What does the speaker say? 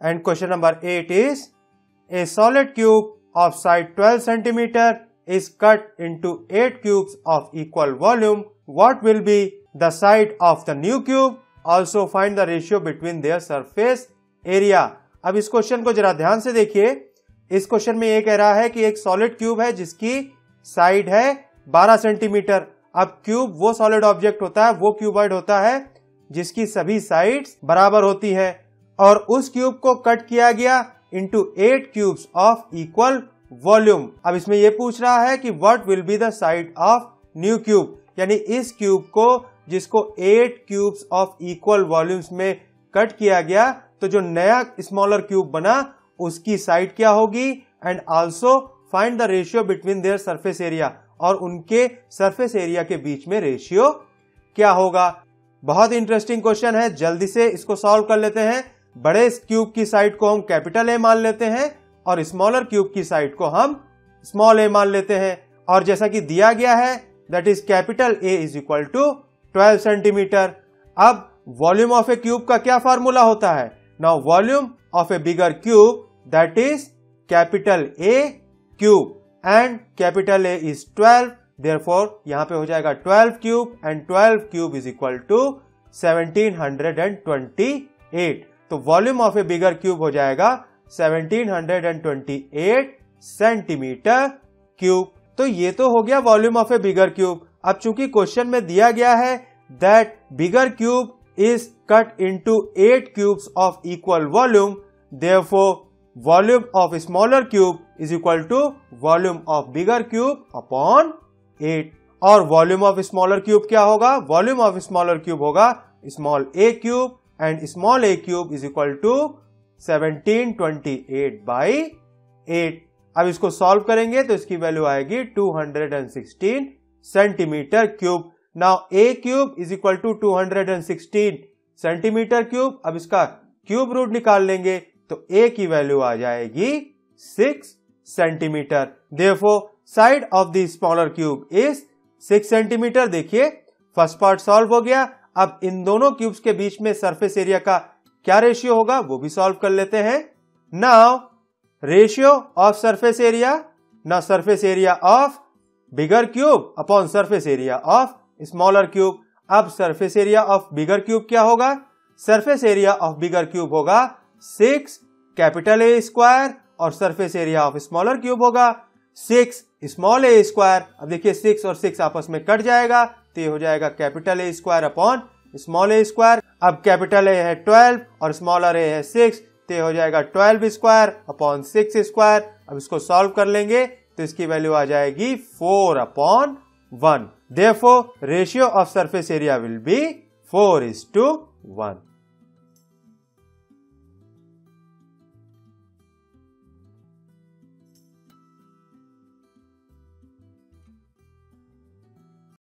And question number eight is a solid cube of side 12 centimetre is cut into eight cube of equal volume what will be the side of the new cube also find the ratio between their surface area अब इस question को जरा ध्यान से देखिए। इस question में ये कह रहा है कि एक सॉलिड क्यूब है जिसकी साइड है 12 सेंटीमीटर अब क्यूब वो सॉलिड ऑब्जेक्ट होता है, वो क्यूबॉइड होता है जिसकी सभी साइड्स बराबर होती है। और उस क्यूब को कट किया गया into eight cubes of equal volume अब इसमें यह पूछ रहा है कि what will be the side of new cube यानी इस क्यूब को जिसको eight cubes of equal volumes में कट किया गया तो जो नया स्मॉलर क्यूब बना, उसकी साइड क्या होगी? And also find the ratio between their surface area और उनके सरफेस एरिया के बीच में रेशियो क्या होगा? बहुत इंटरेस्टिंग क्वेश्चन है, जल्दी से इसको सॉल्व कर लेते हैं। बड़े क्यूब की साइड को हम कैपिटल ए मान लेते हैं और स्मॉलर क्यूब की साइड को हम स्मॉल ए मान लेते हैं। और जैसा कि दिया गया है that is capital A is equal to 12 centimetre अब वॉल्यूम ऑफ़ ए क्यूब का क्या फार्मूला होता है? Now volume of a bigger cube that is capital A cube and capital A is twelve 12 therefore यहाँ पे हो जाएगा 12 cube and 12 cube is equal to 1728 तो volume of a bigger cube हो जाएगा 1728 सेंटीमीटर क्यूब। तो ये तो हो गया volume of a bigger cube. अब चूँकि क्वेश्चन में दिया गया है that bigger cube is cut into eight cubes of equal volume therefore volume of smaller cube is equal to volume of bigger cube upon eight और volume of smaller cube क्या होगा? Volume of smaller cube होगा small A cube and small A cube is equal to 1728 by 8 अब इसको solve करेंगे तो इसकी value आएगी 216 centimetre cube now A cube is equal to 216 centimetre cube अब इसका क्यूब रूट निकाल लेंगे तो ए की वैल्यू आ जाएगी 6 centimetre therefore side of the smaller cube is 6 centimetre देखिए फ़र्स्ट पार्ट सॉल्व हो गया. अब इन दोनों क्यूब्स के बीच में सरफेस एरिया का क्या रेशियो होगा, वो भी सॉल्व कर लेते हैं। Now ratio of surface area ना surface area of bigger cube upon surface area of smaller cube अब surface area of bigger cube क्या होगा? Surface area of bigger cube होगा सिक्स कैपिटल ए स्क्वायर और surface area of smaller cube होगा six small ए square अब देखिए six और six आपस में कट जाएगा। तो ये हो जाएगा capital A square upon small A square. अब कैपिटल ए है ट्वेल्व और स्मॉलर ए है सिक्स। तो हो जाएगा twelve square upon six square. अब इसको सॉल्व कर लेंगे तो इसकी वैल्यू आ जाएगी four upon one. Therefore ratio of surface area will be four is to one